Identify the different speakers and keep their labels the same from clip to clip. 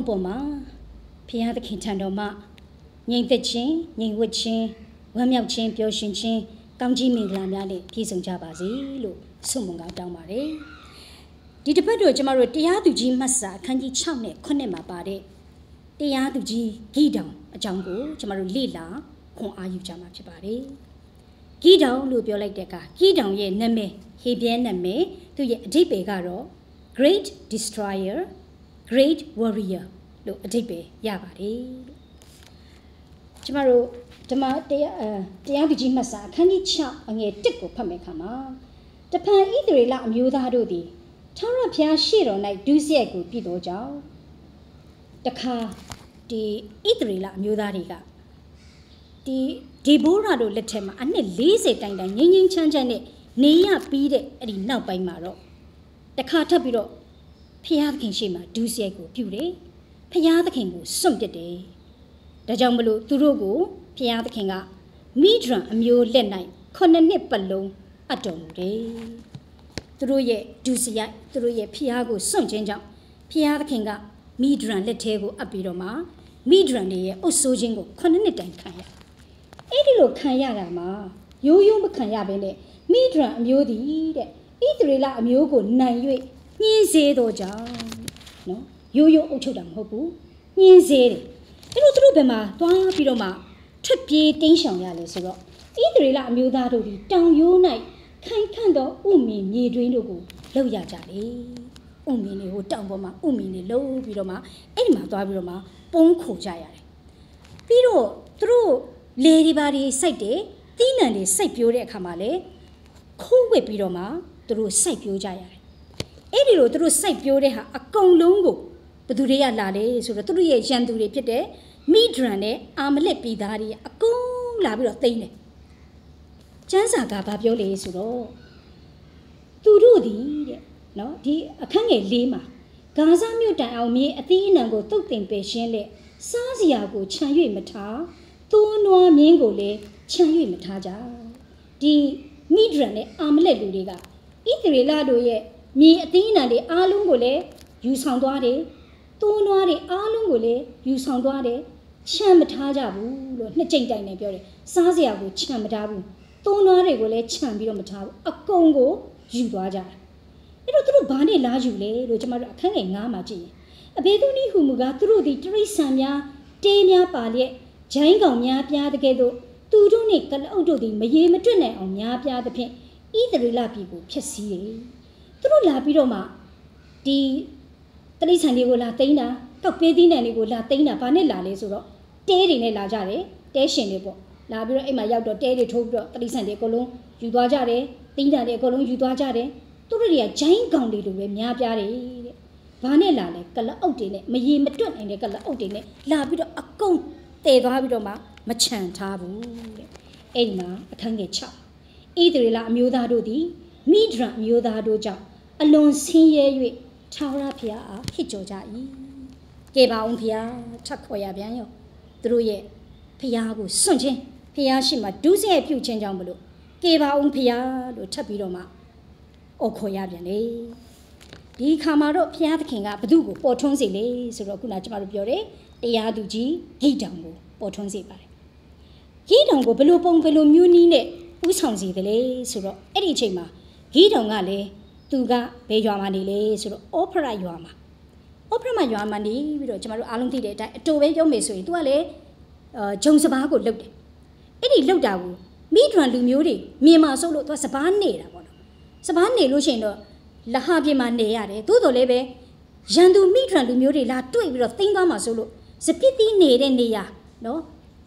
Speaker 1: လုံးအပေါ်မှာဖခင်သခင်ထံတော်မှငြိမ်သက်ခြင်းငြိမ်ဝတ်ခြင်းဝမ်းမြောက်ခြင်းပျော်ရွှင်ခြင်းကောင်းကြီးမင်္ဂလာများနဲ့ပြည့်စုံကြပါစေလို့ဆုမွန်ကောင်းတောင်းပါတယ်ဒီတစ်ပတ်တော့ကျမတို့တရားသူကြီးမှတ်စာအခန်းကြီး6နဲ့9မှာပါတဲ့တရားသူကြီးဂိတောင်အကြောင်းကိုကျမတို့လေ့လာခွန်အားယူကြမှာဖြစ်ပါတယ်ဂိတောင်လို့ပြောလိုက်တဲ့အခါဂိတောင်ရဲ့နာမည်ဟေပြဲနာမည်သူရဲ့အဓိပ္ပာယ်ကတော့ great destroyer great warrior လို့အဓိပ္ပာယ်ရပါတယ်ကျမတို့ဓမ္မတရားအတရားသူကြီးမှတ်စာအခန်းကြီး6အငယ်1ကိုဖတ်မယ်ခါမှာတဖန်ဣသရေလအမျိုးသားတို့သည်ထာဝရဘုရားရှေ့တော်၌ဒုစရိုက်ကိုပြုသောကြောင့်တခါဒီဣသရေလအမျိုးသားတွေကဒီဒီဘိုးရာတို့လက်ထက်မှာအနှစ်40တိုင်တိုင်ငင်းငင်းချမ်းချမ်းနဲ့နေရပြီးတဲ့အဲ့ဒီနောက်ပိုင်းမှာတော့တခါထပ်ပြီးတော့ ဖျားသခင်ရှေ့မှာဒုစရိုက်ကိုပြုတယ်ဖျားသခင်ကိုစွန့်ပစ်တယ်ဒါကြောင့်မလို့သူတို့ကိုဖျားသခင်ကမိဒရန်အမျိုးလက်၌ခုနှစ်နှစ်ပတ်လုံးအပ်တော်မူတယ်သူတို့ရဲ့ဒုစရိုက်သူတို့ရဲ့ဖျားကိုစွန့်ခြင်းကြောင့်ဖျားသခင်ကမိဒရန်လက်ထဲကိုအပ်ပြီးတော့မှမိဒရန်တွေရဲ့အုပ်ဆိုးခြင်းကိုခုနှစ်နှစ်တိုင်ခံရအဲ့ဒီလိုခံရတာမှာရိုးရိုးမခံရဘဲနဲ့မိဒရန်အမျိုးသည်တဲ့ဣသရေလအမျိုးကိုနိုင်၍ ညှင်းစေတော့ကြောင့်နော်ရိုးရိုးအုပ်ချုပ်တာမဟုတ်ဘူးညှင်းစေတယ်အဲ့လိုသူတို့ဘယ်မှာသွားပြီးတော့မှထွက်ပြေးတင်းရှောင်ရလဲဆိုတော့ဣသရေလအမျိုးသားတို့ဒီတောင်ရိုး၌ခိုင်ခန့်သောဥမင်မြေတွင်းတို့ကိုလောက်ရကြတယ်ဥမင်တွေဟိုတောင်ပေါ်မှာဥမင်တွေလုံးပြီးတော့မှအဲ့ဒီမှာသွားပြီးတော့မှပုံးခိုကြရတယ်ပြီးတော့သူတို့လေဒီပါတွေစိုက်တယ်တီးနှံတွေစိုက်ပြိုးတဲ့အခါမှာလေခိုးဝစ်ပြီးတော့မှသူတို့စိုက်ပြိုးကြရတယ် အဲ့ဒီလိုသူတို့စိုက်ပြိုးတဲ့ဟာအကုန်လုံးကိုဘသူတွေကလာလဲဆိုတော့သူတို့ရဲ့ရန်သူတွေဖြစ်တဲ့မိဒရန်နဲ့အာမလက်ပြည်သားတွေအကုန်လာပြီးတော့တိမ့်တယ်ကျမ်းစာကဘာပြောလဲဆိုတော့သူတို့ဒီတဲ့နော်ဒီအခန်းငယ်၄မှာဂါဇမြို့တိုင်အောင်မြေအသီးအနှံကိုတုတ်တင်ပယ်ရှင်းလက်စားစရာကိုခြံ၍မထားသိုးနွားမြင်းကိုလည်းခြံ၍မထားကြဒီမိဒရန်နဲ့အာမလက်လူတွေကဣသရေလတို့ရဲ့ မြေအသီးအနှံတွေအားလုံးကိုလည်းယူဆောင်သွားတယ်။သိုးနွားတွေအားလုံးကိုလည်းယူဆောင်သွားတယ်။ချမ်းမထားကြဘူးလို့နှစ်ကြိမ်တိုင်နဲ့ပြောတယ်။စားစရာကိုချမ်းမထားဘူး။သိုးနွားတွေကိုလည်းချမ်းပြီးတော့မထားဘူး။အကုန်ကိုယူသွားကြတယ်။အဲ့တော့သူတို့ဘာနဲ့လာယူလဲလို့ကျွန်တော်တို့အခန်းငယ်9မှာကြည့်ရင်အဘေသူနီဟူမူကသူတို့ဒီတရိษံများတေးများပါလျက်ဂျိုင်းကောင်များပြားတဲ့ကဲ့သို့သူတို့နှင့်ကလအုပ်တို့သည်မရေမတွက်နိုင်အောင်များပြားသဖြင့်ဣသရေလပြည်ကိုဖျက်ဆီးတယ်။ သူတို့လာပြီးတော့မှဒီတရိษံတွေကိုလာသိမ်းတာတောက်ပေးသီးနှံတွေကိုလာသိမ်းတာဘာနဲ့လာလဲဆိုတော့တဲတွေနဲ့လာကြတယ်တဲရှင်တွေပေါ့လာပြီးတော့အိမ်မှာရောက်တော့တဲတွေထိုးပြီးတော့တရိษံတွေအကုန်လုံးယူသွားကြတယ်သီးနှံတွေအကုန်လုံးယူသွားကြတယ်သူတို့တွေကဂျိုင်းကောင်တွေလိုပဲများပြားတယ်တဲ့ဘာနဲ့လာလဲကလအုပ်တွေနဲ့မရေမတွက်နိုင်တဲ့ကလအုပ်တွေနဲ့လာပြီးတော့အကုန်တည်သွားပြီးတော့မှမချန်ထားဘူးတဲ့အဲ့ဒီမှာအခန်းငယ်6ဣသရေလအမျိုးသားတို့သည်မိဒရအမျိုးသားတို့ကြောင့် အလွန်ဆင်းရဲ၍ထာဝရဘုရားအားဟစ်ကြော်ကြ၏ကဲပါအောင်ဘုရားထပ်ခေါ်ရပြန်ရောသူတို့ရဲ့ဘုရားကိုစွန့်ခြင်းဘုရားရှိမှဒုစရိုက်ပြုခြင်းကြောင့်မလို့ကဲပါအောင်ဘုရားလို့ထပ်ပြီးတော့မှအော်ခေါ်ရပြန်လေဒီခါမှာတော့ဘုရားသခင်ကဘသူ့ကိုပေါ်ထွန်းစေလေဆိုတော့ခုနကျွန်တော်တို့ပြောတယ်တရားသူကြီးဂိတောင်ကိုပေါ်ထွန်းစေပါတယ်ဂိတောင်ကိုဘလို့ပုံဘလို့မျိုးနီးနဲ့ဥဆောင်စေတယ်လေဆိုတော့အဲ့ဒီအချိန်မှာဂိတောင်ကလည်း သူကဘယ်ရွာမှာနေလဲဆိုတော့ opera ရွာမှာ opera မှာရွာမှာနေပြီးတော့ကျမတို့အားလုံးသိတဲ့အတိုင်းအတူပဲရုံးမယ်ဆိုရင်သူကလည်းအာဂျုံစဘာကိုလှုပ်တယ်အဲ့ဒီလှုပ်တာကိုမိဒွန်လူမျိုးတွေမြင်မှာစိုးလို့သူကစဘာနေတာပေါ့နော်စဘာနေလို့ရှိရင်တော့လဟပြင်မှာနေရတယ်သို့တော်လည်းပဲရန်သူမိဒွန်လူမျိုးတွေလာတွေ့ပြီးတော့သိမ်းသွားမှာစိုးလို့စပစ်တီးနေတဲ့နေရာနော်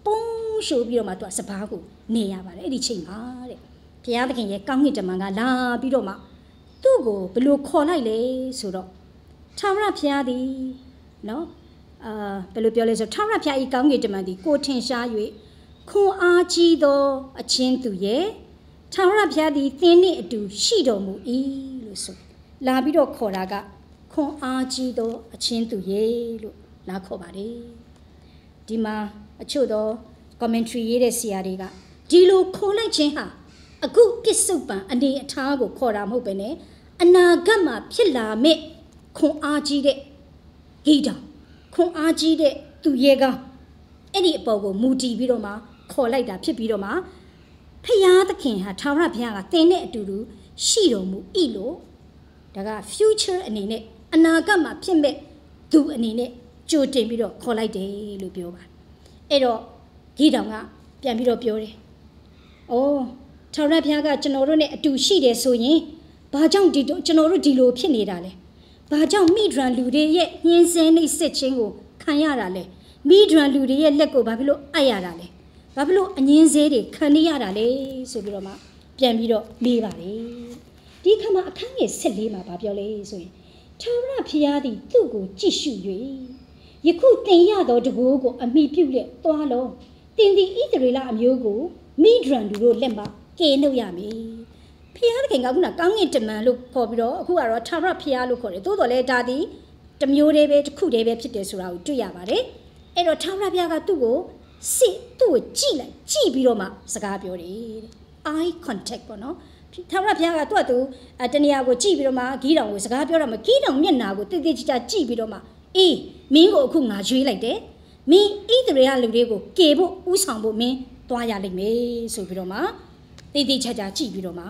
Speaker 1: ပုံးရှိုးပြီးတော့မှသူကစဘာကိုနေရပါတယ်အဲ့ဒီချိန်မှာတဲ့ဘုရားသခင်ရဲ့ကောင်းကင်တမန်ကလာပြီးတော့မှ ကိုဘလို့ခေါ်လိုက်လဲဆိုတော့ထာဝရဘုရားသည်နော်အာဘယ်လိုပြောလဲဆိုထာဝရဘုရားဤကောင်းကင်တမန်သည်ကိုထင်ရှား၍ခွန်အားကြီးသောအချင်းသူရဲ့ထာဝရဘုရားသည်သင်နှင့်အတူရှိတော်မူ၏လို့ဆိုလာပြီးတော့ခေါ်တာကခွန်အားကြီးသောအချင်းသူရဲ့လို့လာခေါ်ပါတယ်ဒီမှာအချို့သော commentary ရေးတဲ့ဆရာတွေကဒီလိုခေါ်လိုက်ခြင်းဟာအခုပြစ္ဆုတ်ပံအနေအထားကိုခေါ်တာမဟုတ်ပဲね အနာဂတ်မှာဖြစ်လာမယ့်ခွန်အားကြီးတဲ့ဂိတောင်ခွန်အားကြီးတဲ့သူရဲကောင်းအဲ့ဒီအပေါ်ကိုမူတည်ပြီးတော့မှခေါ်လိုက်တာဖြစ်ပြီးတော့မှဖယားသခင်ဟာထာဝရဘုရားကတင်တဲ့အတူတူရှိတော်မူ၏လို့ဒါက future အနေနဲ့အနာဂတ်မှာဖြစ်မဲ့သူအနေနဲ့ကြိုတင်ပြီးတော့ခေါ်လိုက်တယ်လို့ပြောပါတယ်အဲ့တော့ဂီတောင်ကပြန်ပြီးတော့ပြောတယ်။အိုးထာဝရဘုရားကကျွန်တော်တို့နဲ့အတူရှိတယ်ဆိုရင် ဘာကြောင့်ဒီကျွန်တော်တို့ဒီလိုဖြစ်နေတာလဲ။ဘာကြောင့်မိဒရန်လူတွေရဲ့ညှင်းဆဲနှိပ်စက်ခြင်းကိုခံရတာလဲ။မိဒရန်လူတွေရဲ့လက်ကိုဘာဖြစ်လို့အပ်ရတာလဲ။ဘာဖြစ်လို့အငင်းစဲတွေခံရရတာလဲဆိုပြီးတော့မှပြန်ပြီးတော့မေးပါတယ်။ဒီခါမှာအခန်းငယ်၁၄မှာဗာပြောလဲဆိုရင်ထာဝရဘုရားသည်သူ့ကိုကြည့်ရှု၍ယခုတင်ရသောတကိုးကိုအမိပြုလက်သွားလောတင်သည်ဣသရေလအမျိုးကိုမိဒရန်လူတို့လက်မှကယ်နှုတ်ရမည် ဖျားသခင်ကခုနကောင်းငင်တမန်လို့ခေါ်ပြီးတော့အခုကတော့ထာဝရဖျားလို့ခေါ်တယ်သို့တော်လည်းဒါသည်တမျိုးတည်းပဲတစ်ခုတည်းပဲဖြစ်တယ်ဆိုတာကိုတွေ့ရပါတယ်အဲ့တော့ထာဝရဘုရားကသူ့ကိုစစ်သူ့ကိုကြည့်လိုက်ကြည့်ပြီးတော့မှစကားပြောတယ်တဲ့ eye contact ပေါ့နော်ထာဝရဘုရားကသူ့အတူတနေရာကိုကြည့်ပြီးတော့မှဂီးတောင်ကိုစကားပြောတော့မှဂီးတောင်မျက်နာကိုတိတိကျကျကြည့်ပြီးတော့မှအေးမင်းကိုအခုငါရွေးလိုက်တယ်မင်းဣသရေလလူတွေကိုကေဖို့ဥဆောင်ဖို့မင်းသွားရလိမ့်မယ်ဆိုပြီးတော့မှတိတိကျကျကြည့်ပြီးတော့မှ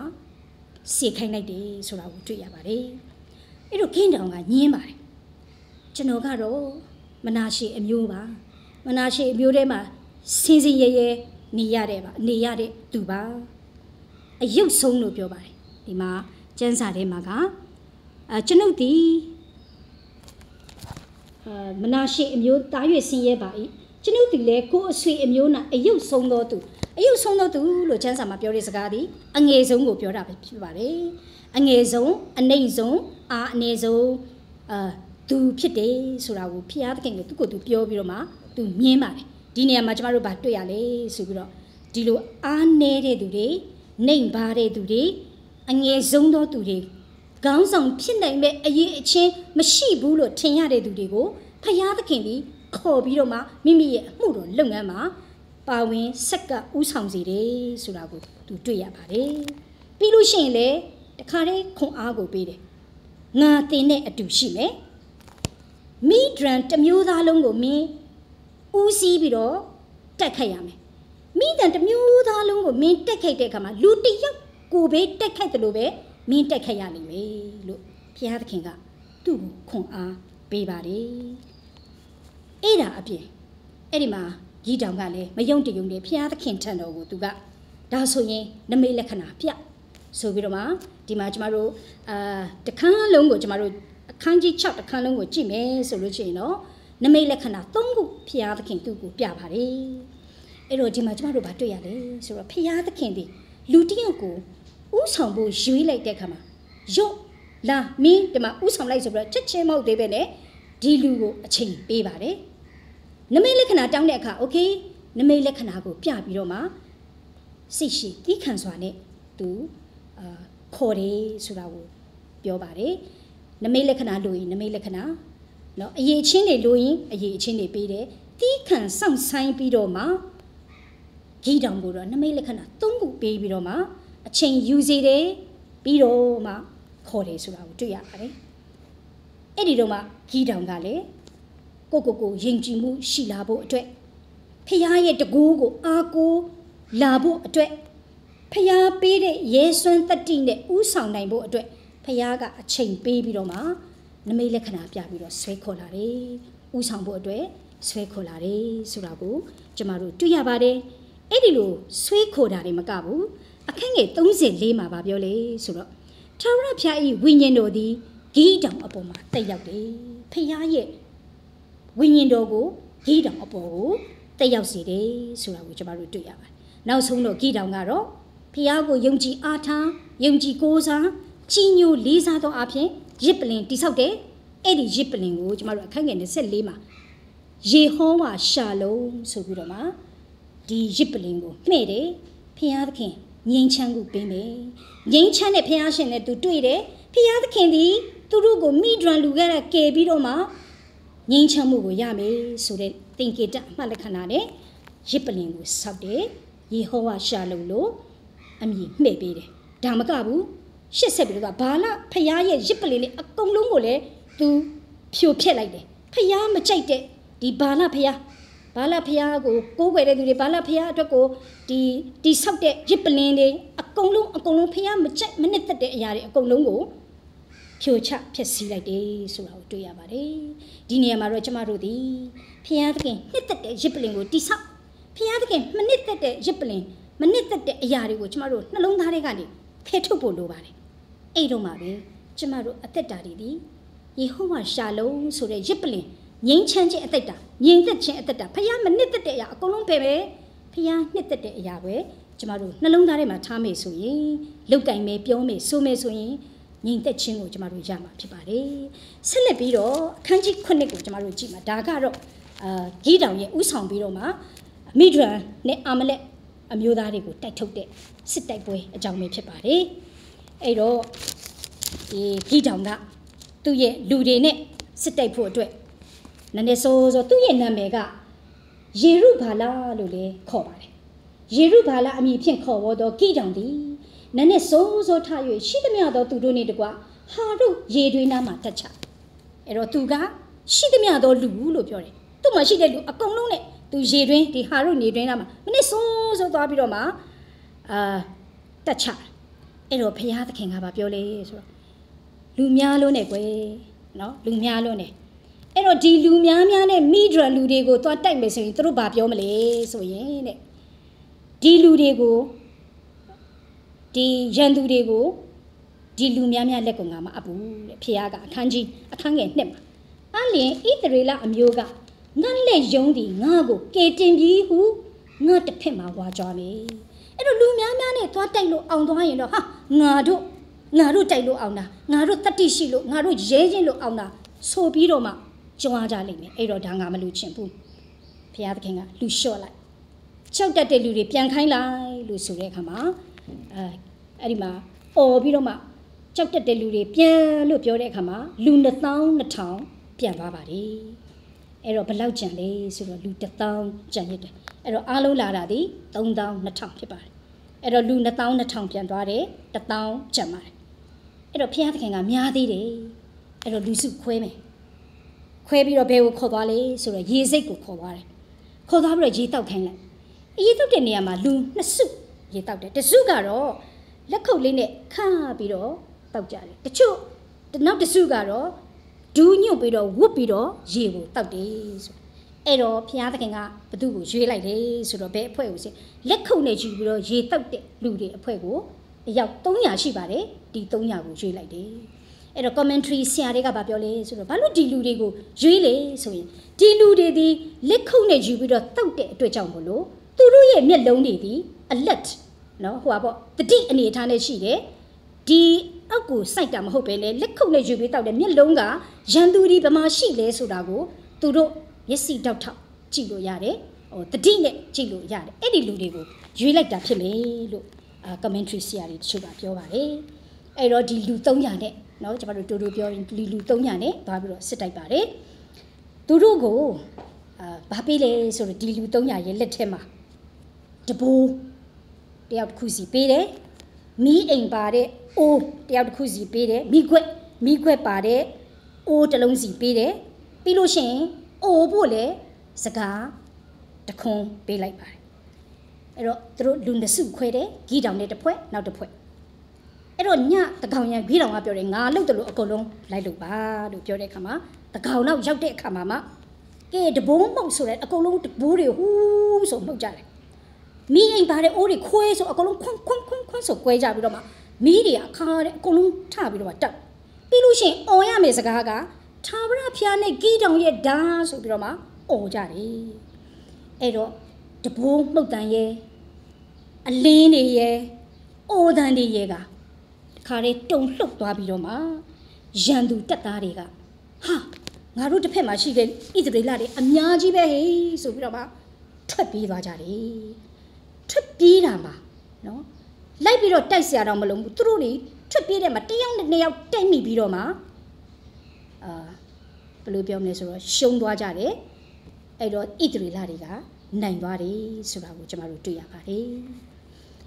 Speaker 1: စေခိုင်းလိုက်တယ်ဆိုတာကိုတွေ့ရပါတယ်အဲ့တော့ခင်းတောင်ကညင်းပါတယ်ကျွန်တော်ကတော့မနာရှိအမျိုးပါမနာရှိအမျိုးထဲမှာစင်စင်ရဲရဲနေရတဲ့ပါနေရတဲ့သူပါအယုတ်ဆုံးလို့ပြောပါတယ်ဒီမှာကျန်းစာထဲမှာကအဲကျွန်ုပ်ဒီအာမနာရှိအမျိုးတားရွေဆင်းရဲပါ၏ကျွန်ုပ်ဒီလေကိုအဆွေအမျိုးနာအယုတ်ဆုံးသောသူ အယုတ်ဆုံးသောသူလို့ကျမ်းစာမှာပြောတဲ့စကားသည်အငယ်ဆုံးကိုပြောတာပဲဖြစ်ပါတယ်အငယ်ဆုံးအနှိမ့်ဆုံးအာအနေဆုံးအာသူဖြစ်တယ်ဆိုတာကိုဖျားသခင်ကသူ့ကိုသူပြောပြီးတော့မှသူမြင်ပါတယ်ဒီနေရာမှာကျမတို့ဗာတွေ့ရလေဆိုပြီးတော့ဒီလိုအားနေတဲ့သူတွေနှိမ်ပါတဲ့သူတွေအငယ်ဆုံးသောသူတွေခေါင်းဆောင်ဖြစ်နိုင်မဲ့အရေးအချင်းမရှိဘူးလို့ထင်ရတဲ့သူတွေကိုဖယားသခင်ပြီးခေါ်ပြီးတော့မှမိမိရဲ့အမှုတော်လုပ်ငန်းမှာ ပါဝင်ဆက်ကဥဆောင်စေတယ်ဆိုတာကိုသူတွေ့ရပါတယ်ပြီးလို့ရှိရင်လေတခါတည်းခွန်အားကိုပေးတယ်ငါတင်တဲ့အတူရှိမယ်မိဒရန်တမျိုးသားလုံးကိုမင်းဦးစီးပြီးတော့တက်ခတ်ရမယ်မိဒန်တမျိုးသားလုံးကိုမင်းတက်ခတ်တဲ့အခါမှာလူတယောက်ကိုပဲတက်ခတ်တယ်လို့ပဲမင်းတက်ခတ်ရလိမ့်မယ်လို့ဘုရားသခင်ကသူ့ကိုခွန်အားပေးပါတယ်အဲ့ဒါအပြင်အဲ့ဒီမှာ ကြီးတောင်ကလည်းမယုံတယုံတယ်ဘုရားသခင်ထံတော်ကိုသူကဒါဆိုရင်နမိတ်လက္ခဏာပြဆိုပြီးတော့မှဒီမှာကျမတို့အာတခန်းလုံးကိုကျမတို့အခန်းကြီး6တခန်းလုံးကိုကြည့်မယ်ဆိုလို့ရှိရင်တော့နမိတ်လက္ခဏာ၃ခုဘုရားသခင်သူ့ကိုပြပါတယ်အဲ့တော့ဒီမှာကျမတို့ဗာတွေ့ရလေဆိုတော့ဘုရားသခင်ဒီလူတယောက်ကိုဥဆောင်ဖို့ရွေးလိုက်တဲ့အခါမှာယော့လာမင်းဒီမှာဥဆောင်လိုက်ဆိုပြီးတော့ချက်ချင်းမဟုတ်သေးပဲနဲ့ဒီလူကိုအချိန်ပေးပါတယ် နမိတ်လက္ခဏာတောင်းတဲ့အခါโอเคနမိတ်လက္ခဏာကိုပြပြီးတော့မှစိတ်ရှိတီးခံစွာနဲ့သူအာခေါ်တယ်ဆိုတာကိုပြောပါတယ်နမိတ်လက္ခဏာလိုရင်နမိတ်လက္ခဏာเนาะအရေးချင်းတွေလိုရင်အရေးချင်းတွေပေးတယ်တီးခံစောင့်ဆိုင်ပြီးတော့မှဂီတောင်ကိုတော့နမိတ်လက္ခဏာ၃ခုပေးပြီးတော့မှအချိန်ယူစေတယ်ပြီးတော့မှခေါ်တယ်ဆိုတာကိုတွေ့ရပါတယ်အဲ့ဒီတော့မှဂီတောင်ကလည်း ကိုကိုကိုယဉ်ကြည်မှုရှိလာဖို့အတွက်ဖခင်ရဲ့တကူကိုအားကိုးလာဖို့အတွက်ဖခင်ပေးတဲ့ရဲစွမ်းတတိနဲ့ဥဆောင်နိုင်ဖို့အတွက်ဖခင်ကအချိန်ပေးပြီးတော့မှနမိတ်လက္ခဏာပြပြီးတော့ဆွဲခေါ်လာတယ်ဥဆောင်ဖို့အတွက်ဆွဲခေါ်လာတယ်ဆိုတာကိုကျမတို့တွေ့ရပါတယ်အဲ့ဒီလိုဆွဲခေါ်တာတွေမကဘူးအခန်းငယ်34မှာဗာပြောလေဆိုတော့ထာဝရဘုရား၏ဝိညာဉ်တော်သည်ဂီးတောင်အပေါ်မှာတက်ရောက်တယ်ဖခင်ရဲ့ ဝိညာဉ်တော်ကိုဂီးတောင်အပေါ်ကိုတက်ရောက်စေတယ်ဆိုတာကိုကျွန်တော်တို့တွေ့ရပါတယ်။နောက်ဆုံးတော့ဂီးတောင်ကတော့ဖခင်ကိုယုံကြည်အားထားယုံကြည်ကိုးစားကြီးညိုလေးစားသောအဖြစ်ရစ်ပလင်တိဆောက်တယ်။အဲ့ဒီရစ်ပလင်ကိုကျွန်တော်တို့အခန်းငယ်24မှာယေဟောဝါရှာလုံဆိုပြီးတော့မှဒီရစ်ပလင်ကိုမှဲ့တယ်ဖခင်သခင်ငြိမ်းချမ်းကိုပေးမယ်။ငြိမ်းချမ်းတဲ့ဖခင်ရှင်နဲ့သူတွေ့တယ်ဖခင်သခင်ဒီသူတို့ကိုမိဒရန်လူခဲ့တဲ့ကယ်ပြီးတော့မှ ငြိမ်းချမ်းမှုကိုရမယ်ဆိုတဲ့သင်္ကေတအမှတ်လက္ခဏာနဲ့ရစ်ပလင်ကိုစောက်တယ်ယေဟောဝါရှာလုံလို့အမည်မှဲ့ပေးတယ်ဒါမကဘူးရှစ်ဆက်ပြီးတော့ဘာလဖရားရဲ့ရစ်ပလင်လေးအကုန်လုံးကိုလည်းသူဖြိုဖျက်လိုက်တယ်ဖရားမကြိုက်တဲ့ဒီဘာလဖျားဘာလဖျားကိုကိုးကွယ်တဲ့သူတွေဘာလဖျားအတွက်ကိုဒီတိဆောက်တဲ့ရစ်ပလင်းတွေအကုန်လုံးအကုန်လုံးဖျားမကြိုက်မနစ်သက်တဲ့အရာတွေအကုန်လုံးကို ဖြိုချဖျက်ဆီးလိုက်တယ်ဆိုတာကိုတွေ့ရပါတယ်ဒီနေရာမှာတော့ကျမတို့ဒီဖျားသခင်နှစ်သက်တဲ့ရစ်ပလင်ကိုတိဆောက်ဖျားသခင်မနစ်သက်တဲ့ရစ်ပလင်မနစ်သက်တဲ့အရာတွေကိုကျမတို့နှလုံးသားထဲကနေဖယ်ထုတ်ဖို့လိုပါတယ်အဲ့တော့မှပဲကျမတို့အသက်တာတွေဒီယေဟောဝါရှာလုံဆိုတဲ့ရစ်ပလင်ငြိမ်းချမ်းခြင်းအသက်တာငြိမ်သက်ခြင်းအသက်တာဖခင်မနစ်သက်တဲ့အရာအကုန်လုံးပဲပဲဖခင်နှစ်သက်တဲ့အရာပဲကျမတို့နှလုံးသားထဲမှာထားမယ်ဆိုရင်လောက်ကင်မယ်ပြောမယ်ဆိုမယ်ဆိုရင် ငြိမ်သက်ခြင်းကိုကျမတို့ရမှာဖြစ်ပါတယ်ဆက်လက်ပြီးတော့အခန်းကြီး9ကိုကျမတို့ကြည့်မှာဒါကတော့အာဂီတောင်ရဲ့ဥဆောင်ပြီးတော့မှမိဒရန်နဲ့အာမလက်အမျိုးသားတွေကိုတိုက်ထုတ်တဲ့စစ်တိုက်ပွဲအကြောင်းပဲဖြစ်ပါတယ်အဲ့တော့ဒီဂီတောင်ကသူ့ရဲ့လူတွေနဲ့စစ်တိုက်ဖို့အတွက်နည်းနည်းစိုးစိုးသူ့ရဲ့နာမည်ကယေရုဘာလာလို့လည်းခေါ်ပါတယ်ယေရုဘာလာအမည်ဖြင့်ခေါ်ဝေါ်သောဂိတောင်သည် နည်းနည်းစိုးစိုးထ၍ရှိသမျှသောသူတို့နှင့်တကွဟာရုရေတွင်းနားမှာတက်ချအဲ့တော့သူကရှိသမျှသောလူလို့ပြောတယ်သူ့မှာရှိတဲ့လူအကုန်လုံးနဲ့သူရေတွင်းဒီဟာရုနေတွင်းနားမှာမနည်းစိုးစိုးသွားပြီးတော့မှအာတက်ချအဲ့တော့ဘုရားသခင်ကပြောလေဆိုတော့လူများလုံးနဲ့ကွယ်နော်လူများလုံးနဲ့အဲ့တော့ဒီလူများများနဲ့မိဒရလူတွေကိုသွားတိုက်မယ်ဆိုရင်သူတို့ဘာပြောမလဲဆိုရင်တဲ့ဒီလူတွေကို ဒီရန်သူတွေကိုဒီလူများများလက်ကုံကမအပ်ဘူးတဲ့ဖခင်ကအခန်းကြီးအခန်းငယ်နှစ်မှာအလျင်ဣသရေလအမျိုးကငါလက်ယုံသည်ငါကိုကေတင်ပြီးဟုငါတစ်ဖက်မှာဝါကြွားမယ်အဲ့တော့လူများများနဲ့သွားတိုက်လို့အောင်သွားရင်တော့ဟာငါတို့ငါတို့တိုက်လို့အောင်တာငါတို့တတိရှိလို့ငါတို့ရဲချင်းလို့အောင်တာဆိုပြီးတော့မှကြွားကြလိမ့်မယ်အဲ့တော့ဒါငါမလို့ချင်ဘူးဘုရားသခင်ကလူလျှော့လိုက်ကြောက်တတ်တဲ့လူတွေပြန်ခိုင်းလိုက်လို့ဆိုတဲ့အခါမှာ အဲအဲ့ဒီမှာអော်ပြီးတော့မှကြောက်တတ်တဲ့လူတွေပြန်လို့ပြောတဲ့အခါမှာလူ2000ပြန်သွားပါတယ်အဲ့တော့ဘလောက်ကြံလဲဆိုတော့လူ1000ကြံရစ်တယ်အဲ့တော့အားလုံးလာတာဒီ3200ဖြစ်ပါတယ်အဲ့တော့လူ2000ပြန်သွားတယ်1000ကြံပါတယ်အဲ့တော့ဘုရားသခင်ကများသေးတယ်အဲ့တော့လူစုခွဲမယ်ခွဲပြီးတော့ဘယ်ကိုခေါ်သွားလဲဆိုတော့ရေစိတ်ကိုခေါ်သွားတယ်ခေါ်သွားပြီးတော့ရေတောက်ခိုင်းလိုက်ရေတောက်တဲ့နေရာမှာလူနှစ်စု ရေတောက်တယ်တစုကတော့လက်ခုပ်လေးနဲ့ခါပြီးတော့တောက်ကြတယ်တချို့နောက်တစုကတော့ဒူးညွတ်ပြီးတော့ဝတ်ပြီးတော့ရေကိုတောက်တယ်ဆိုအဲ့တော့ဘုရားသခင်ကဘသူ့ကိုရွေးလိုက်တယ်ဆိုတော့ဘယ်အဖွဲ့ကိုစလက်ခုပ်နဲ့ယူပြီးတော့ရေတောက်တဲ့လူတွေအဖွဲ့ကိုအယောက်300ရှိပါတယ်ဒီ300ကိုရွေးလိုက်တယ်အဲ့တော့ commentary ဆရာတွေကဗာပြောလဲဆိုတော့ဘာလို့ဒီလူတွေကိုရွေးလဲဆိုရင်ဒီလူတွေဒီလက်ခုပ်နဲ့ယူပြီးတော့တောက်တဲ့အတွက်ကြောင့်မလို့သူတို့ရဲ့မျက်လုံးတွေဒီ alert နော်ဟိုပါပေါ့တတိအနေထားနဲ့ရှိတယ်ဒီအောက်ကိုစိုက်တာမဟုတ်ပဲလေလက်ခုပ်နဲ့ယူပြီးတောက်တဲ့မျက်လုံးကရန်သူဒီဘမှာရှိလဲဆိုတာကိုသူတို့မျက်စိတောက်ထောက်ကြည့်လို့ရတယ်ဟိုတတိနဲ့ကြည့်လို့ရတယ်အဲ့ဒီလူတွေကိုရွေးလိုက်တာဖြစ်မယ်လို့အာ commentary ဆရာတွေတချို့ကပြောပါတယ်အဲ့တော့ဒီလူ300နဲ့เนาะကျွန်တော်တို့တူတူပြောရင်လူလူ300နဲ့သွားပြီးတော့စစ်တိုက်ပါတယ်သူတို့ကိုအာဘာပေးလဲဆိုတော့ဒီလူ300ရဲ့လက်ထက်မှာတဘိုး တယောက်တစ်ခုစီပေးတယ်မီးအိမ်ပါတဲ့အိုးတယောက်တစ်ခုစီပေးတယ်မိခွက်မိခွက်ပါတဲ့အိုးတစ်လုံးစီပေးတယ်ပြီးလို့ရှိရင်အိုးဖို့လေစကားတခွန်းပေးလိုက်ပါတယ်အဲ့တော့သူတို့လူနှစ်စုခွဲတယ်ဂီတောင်နဲ့တစ်ဖွဲ့နောက်တစ်ဖွဲ့အဲ့တော့ညတကောင်ရံဂီတောင်ကပြောတယ်ငါလှုပ်တယ်လို့အကုန်လုံးလိုက်လို့ပါလို့ပြောတဲ့အခါမှာတကောင်တော့ရောက်တဲ့အခါမှာမှကဲတဘိုးမှုတ်ဆိုတဲ့အကုန်လုံးတဘိုးတွေဟူးဆိုမှုတ်ကြတယ် မိအိမ်ပါတဲ့အိုးတွေခွဲဆိုအကုန်လုံးခွန်းခွန်းခွန်းခွန်းဆိုကွဲကြပြီးတော့မှမီးတွေအခါတဲ့အကုန်လုံးထပြီးတော့တက်ပြီးလို့ရှိရင်អော်ရမယ်စကားကထာဝရဖျားနဲ့ဂီတောင်ရဲ့ဓာဆိုပြီးတော့မှអော်ကြတယ်အဲ့တော့တဘိုးမှုတ်တန်ရဲ့အလင်းတွေရဲ့အိုးတန်တွေရဲ့ကခါလေးတုံလှုပ်သွားပြီးတော့မှရန်သူတက်သားတွေကဟာငါတို့တစ်ဖက်မှာရှိတဲ့ဣသရေလတွေအများကြီးပဲဟေးဆိုပြီးတော့မှထွက်ပြေးသွားကြတယ် ထွက်ပြေးတာပါနော်လိုက်ပြီးတော့တိုက်ဆရာတော့မလုံးဘူးသူတို့တွေထွက်ပြေးတဲ့မှာတယောက်နှစ်ယောက်တိုက်မိပြီးတော့မှအာဘယ်လိုပြောမလဲဆိုတော့ရှုံးသွားကြတယ်အဲ့တော့ဣတရီလာတွေကနိုင်သွားတယ်ဆိုတာကိုကျမတို့တွေ့ရပါတယ်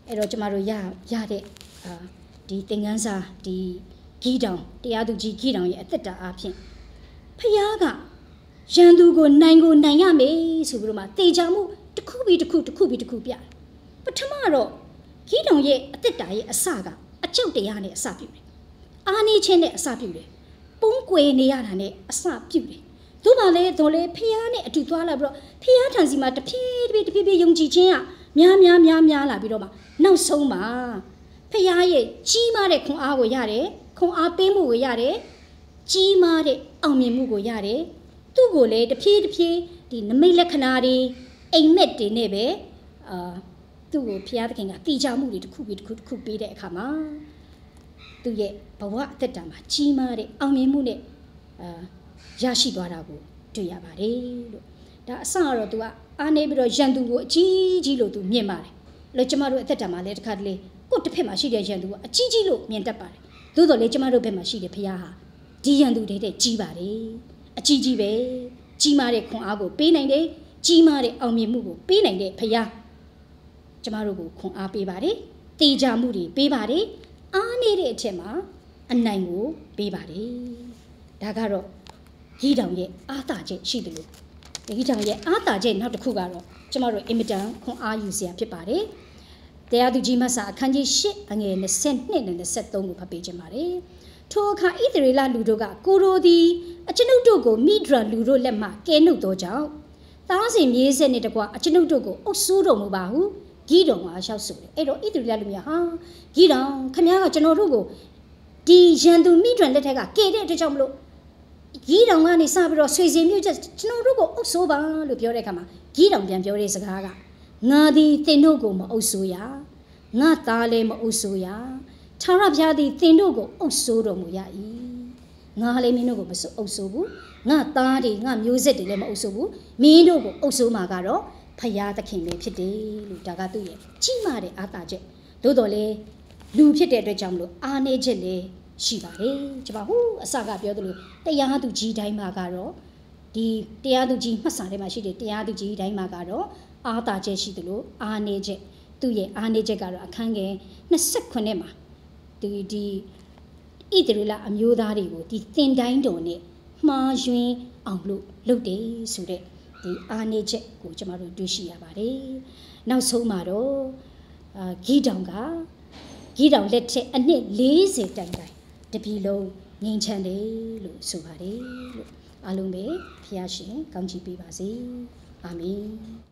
Speaker 1: အဲ့တော့ကျမတို့ရရတဲ့အာဒီသင်ခန်းစာဒီဂီတောင်တရားသူကြီးဂီတောင်ရဲ့အသက်တာအဖြစ်ဖျားကရန်သူကိုနိုင်ကိုနိုင်ရမယ်ဆိုပြီးတော့မှတေချာမှုတစ်ခုပြီးတစ်ခုတစ်ခုပြီးတစ်ခုပြတယ် ပထမတော့ဂီတောင်ရဲ့အသက်တာရဲ့အစကအကြောက်တရားနဲ့အစပြုတယ်အာနေချင်းနဲ့အစပြုတယ်ပုံးကွယ်နေရတာနဲ့အစပြုတယ်သူ့ဘာလဲတော့လေဖះနဲ့အတူသွားလာပြီးတော့ဖះထံစီမှာတဖြည်းဖြည်းတဖြည်းဖြည်းယုံကြည်ခြင်းကများများများများလာပြီးတော့မှနောက်ဆုံးမှာဖះရဲ့ကြီးမားတဲ့ခွန်အားကိုရတယ်ခွန်အားပေးမှုကိုရတယ်ကြီးမားတဲ့အောင်မြင်မှုကိုရတယ်သူ့ကိုလည်းတဖြည်းတဖြည်းဒီနမိတ်လက္ခဏာတွေအိမ်မက်တွေနဲ့ပဲအာ သူ့ကိုဖះသခင်ကတီချမှုတွေတစ်ခုပြီးတစ်ခုတစ်ခုပေးတဲ့အခါမှာသူ့ရဲ့ဘဝအသက်တာမှာကြီးမားတဲ့အောင်မြင်မှုနဲ့အာရရှိသွားတာကိုတွေ့ရပါတယ်လို့ဒါအစကတော့ तू ကအားနေပြီးတော့ရန်သူကိုအကြီးကြီးလို့ तू မြင်ပါတယ်လို့ကျမတို့အသက်တာမှာလည်းတစ်ခါတလေကိုယ့်တစ်ဖက်မှာရှိတဲ့ရန်သူကအကြီးကြီးလို့မြင်တတ်ပါတယ်သို့တော်လည်းကျမတို့ဘက်မှာရှိတဲ့ဖခင်ဟာဒီရန်သူတွေတဲ့ကြီးပါတယ်အကြီးကြီးပဲကြီးမားတဲ့ခွန်အားကိုပေးနိုင်တယ်ကြီးမားတဲ့အောင်မြင်မှုကိုပေးနိုင်တဲ့ဖခင် ကျမတို့ကိုခွန်အားပေးပါတယ်တေချာမှုတွေပေးပါတယ်အားနေတဲ့အချက်မှာအနိုင်ကိုပေးပါတယ်ဒါကတော့ဂီတောင်ရဲ့အားသာချက်ရှိတယ်လို့ဂီတောင်ရဲ့အားသာချက်နောက်တစ်ခုကတော့ကျမတို့အင်မတန်ခွန်အားယူစရာဖြစ်ပါတယ်တရားသူကြီးမဆာအခန်းကြီး၈အငယ်22နဲ့23ကိုဖတ်ပေးခြင်းပါတယ်ထိုအခါဣသရေလလူတို့ကကိုရိုသည်အကျွန်ုပ်တို့ကိုမိဒရာလူတို့လက်မှကဲနှုတ်သောကြောင့်သားစဉ်မြေးဆက်နဲ့တကွအကျွန်ုပ်တို့ကိုအုပ်ဆိုးတော်မူပါဟု ဂီတော်မှာရှောက်ဆိုတယ်အဲ့တော့ဣသရေလလူများဟာဂီတော်ခမည်းကကျွန်တော်တို့ကိုဒီရန်သူမိဒရန်လက်ထက်ကကဲတဲ့အတွက်ကြောင့်မလို့ဂီတောင်ကနေစပြီးတော့ဆွေစီမြို့ချက်ကျွန်တော်တို့ကိုအုပ်ဆိုးပါလို့ပြောတဲ့အခါမှာဂီတောင်ပြန်ပြောတဲ့စကားကငါသည်တင်တို့ကိုမအုပ်ဆိုးရငါသားလည်းမအုပ်ဆိုးရထာဝရဘုရားသည်တင်တို့ကိုအုပ်ဆိုးတော်မူရ၏ငါလည်းမင်းတို့ကိုမအုပ်ဆိုးဘူးငါသားတွေငါမျိုးဆက်တွေလည်းမအုပ်ဆိုးဘူးမင်းတို့ကိုအုပ်ဆိုးမှာကတော့ ဖရာသခင်ပဲဖြစ်တယ်လို့ဒါကသူ့ရဲ့ကြီးမားတဲ့အားသာချက်သို့တော်လည်းလူဖြစ်တဲ့အတွက်ကြောင့်မလို့အားနေချက်လည်းရှိပါတယ်ကျမဟိုးအစကပြောသလိုတရားသူကြီးတိုင်းမှာကတော့ဒီတရားသူကြီးမှတ်စာထဲမှာရှိတဲ့တရားသူကြီးတိုင်းမှာကတော့အားသာချက်ရှိသလိုအားနေချက်သူ့ရဲ့အားနေချက်ကတော့အခန်းငယ်29မှာဒီဒီဣသရေလအမျိုးသားတွေကိုဒီတင်တိုင်းတော်နဲ့မှားယွင်းအောင်လို့လုပ်တယ်ဆိုတဲ့ ဒီအားနေချက်ကိုကျမတို့တွေ့ရှိရပါတယ်နောက်ဆုံးမှာတော့အာဂီတောင်ကဂီတောင်လက်ထက်အနှစ်40တိုင်တိုင်တပြီလုံးငြိမ်ချမ်းတယ်လို့ဆိုပါတယ်လို့အားလုံးပဲဖះရှင်ကောင်းချီးပေးပါစေအာမင်